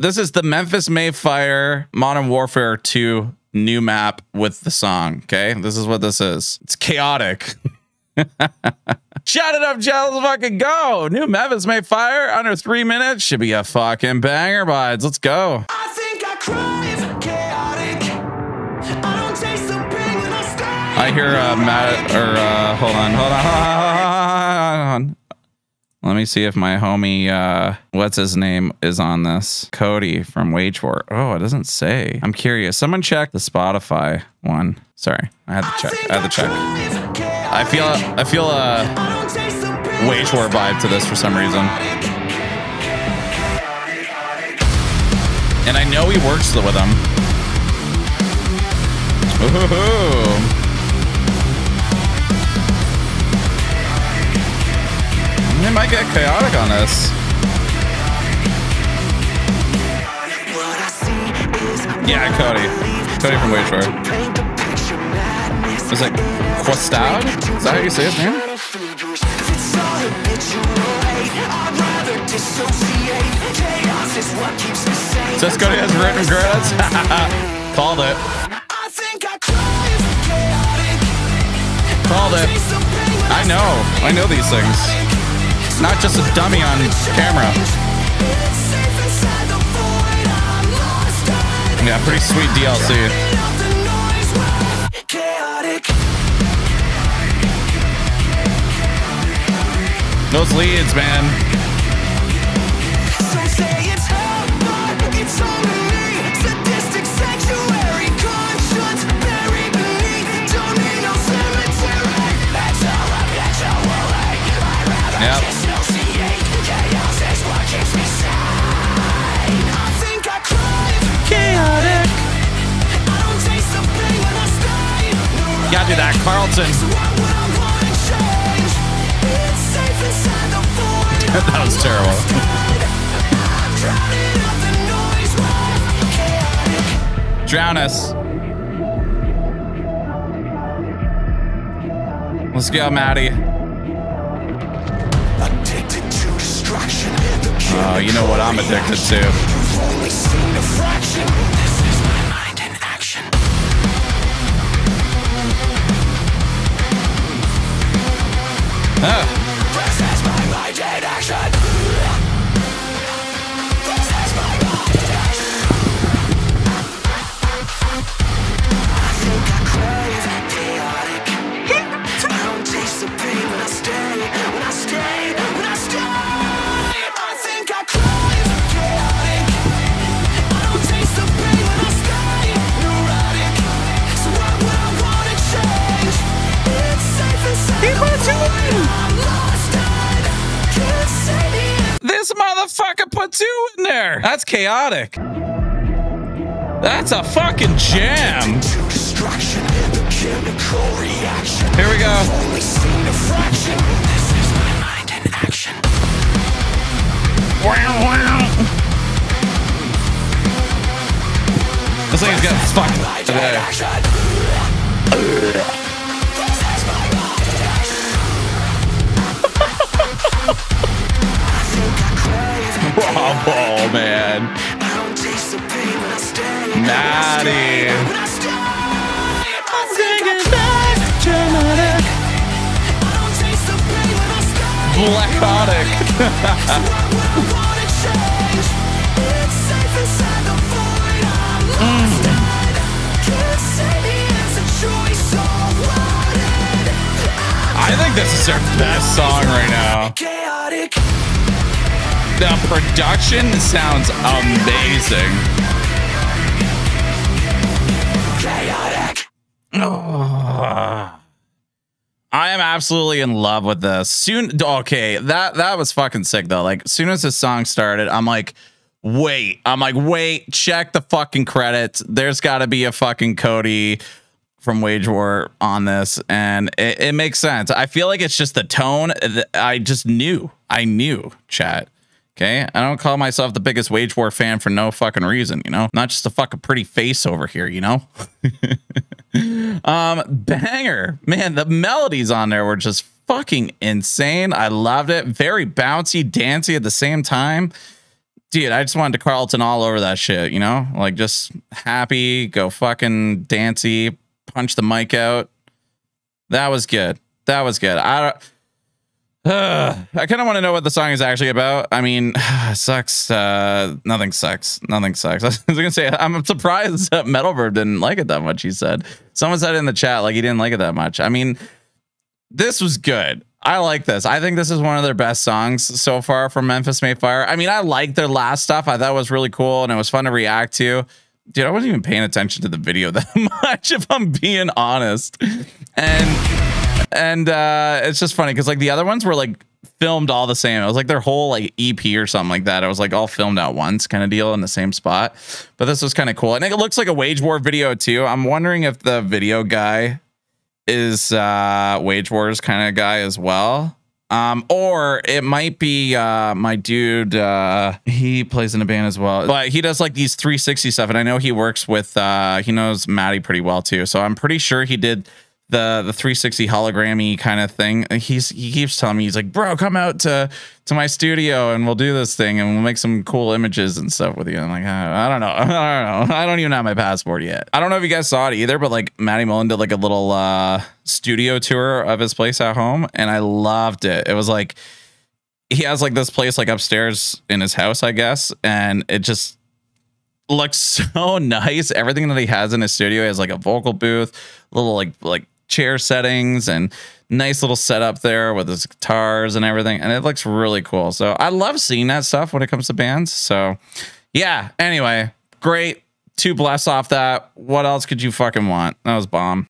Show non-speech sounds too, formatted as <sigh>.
This is the Memphis May Fire Modern Warfare 2 new map with the song. Okay. This is what this is. It's chaotic. <laughs> Shout it up, Jell. Let's fucking go. New Memphis May Fire under three minutes. Should be a fucking banger, buds. Let's go. I think I crave chaotic. I don't taste the pain when I stay. I hear uh Matt or uh hold on, hold on, hold on. Let me see if my homie uh what's his name is on this. Cody from Wage War. Oh, it doesn't say. I'm curious. Someone check the Spotify one. Sorry. I had to check. I had to check. I feel I feel a Wage War vibe to this for some reason. And I know he works with them. Ooh. Chaotic on this. Yeah, Cody. Cody from War. Is it Quistad? Is that how you say his name? Says Cody has written credits. Called it. Called it. I know. I know these things. Not just a dummy on camera. Yeah, pretty sweet DLC. Those leads, man. Inside the void. <laughs> that was terrible. Drowning out the noise with chaotic. Drown us. Let's go, Maddie. Addicted to distraction. Oh, you know what I'm addicted to. Action. Motherfucker put two in there. That's chaotic. That's a fucking jam. Here we go. Wow, wow. This thing's getting fucked today. Awarded. <laughs> I think this is their best song right now. The production sounds amazing. Ah. I am absolutely in love with this. Soon, okay, that that was fucking sick though. Like, soon as this song started, I'm like, wait. I'm like, wait. Check the fucking credits. There's got to be a fucking Cody from Wage War on this, and it, it makes sense. I feel like it's just the tone. I just knew. I knew. Chat. Okay, I don't call myself the biggest Wage War fan for no fucking reason, you know. Not just a fucking pretty face over here, you know. <laughs> <laughs> um, banger, man. The melodies on there were just fucking insane. I loved it. Very bouncy, dancey at the same time. dude, I just wanted to Carlton all over that shit, you know? Like just happy, go fucking dancy, punch the mic out. That was good. That was good. I <sighs> I kind of want to know what the song is actually about. I mean, <sighs> sucks. Uh, nothing sucks. Nothing sucks. <laughs> I was gonna say I'm surprised that Metalverb didn't like it that much. He said someone said in the chat like he didn't like it that much. I mean, this was good. I like this. I think this is one of their best songs so far from Memphis May Fire. I mean, I like their last stuff. I thought it was really cool and it was fun to react to. Dude, I wasn't even paying attention to the video <laughs> that much, if I'm being honest. And and uh it's just funny because like the other ones were like filmed all the same. It was like their whole like EP or something like that. It was like all filmed at once kind of deal in the same spot. But this was kind of cool. And it looks like a wage war video too. I'm wondering if the video guy is uh wage wars kind of guy as well um or it might be uh my dude uh he plays in a band as well but he does like these 360 stuff and i know he works with uh he knows maddie pretty well too so i'm pretty sure he did the the 360 hologrammy kind of thing. He's he keeps telling me he's like, bro, come out to to my studio and we'll do this thing and we'll make some cool images and stuff with you. I'm like, I don't know, <laughs> I don't know, I don't even have my passport yet. I don't know if you guys saw it either, but like Matty Mullins did like a little uh studio tour of his place at home, and I loved it. It was like he has like this place like upstairs in his house, I guess, and it just looks <laughs> so nice. Everything that he has in his studio he has like a vocal booth, little like like chair settings and nice little setup there with his guitars and everything. And it looks really cool. So I love seeing that stuff when it comes to bands. So yeah, anyway, great. Two bleghs off that. What else could you fucking want? That was bomb.